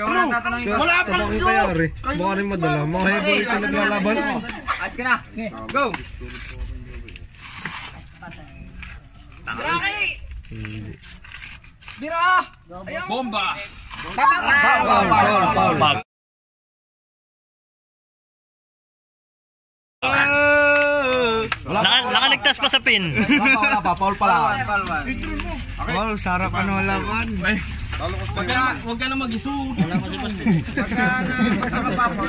Wala pang joke! Baka rin madala. Mga heavyweight na naglalaban. At ka na. Go! Rocky! Bira! Bomba! Bomba! Bomba! Nakaligtas pa sa pin. Wala pa, foul pa lang. Foul, sarap ano laban. Huwag ka, huwag ka na mag-isu. Wala kasi pa. Huwag ka na magkakapapo.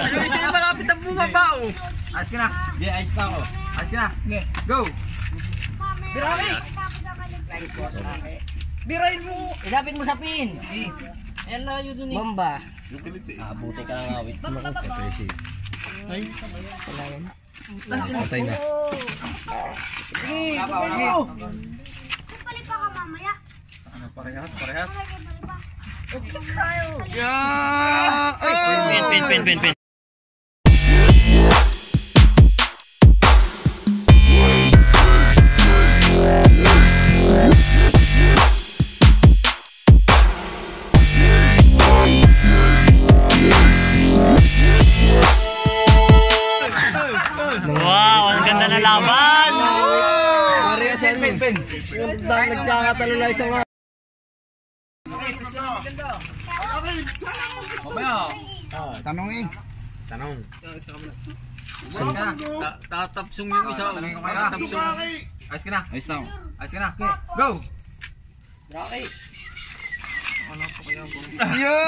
Ayun siya yung malapit ang bumaba oh. Ayos ka na. Yeah, ayos na ako. Ayos ka na. Go. Birain mo! Ilapit mo sa pin! Ayan na yun dun eh. Bomba. Abuti ka lang awit. Patay na. Palit pa ka mamaya. Parehas, parehas. Pin, pin, pin, pin, pin. Pin, pin. Nagkakatalo na isang Tanongin. Tanong. Ayos ka Tatapsong yung isa. Tanongin ko. Tatapsong. Ayos ka na. Ayos na. Ayos ka na. Go. Rocky. Ano pa kaya? Yo!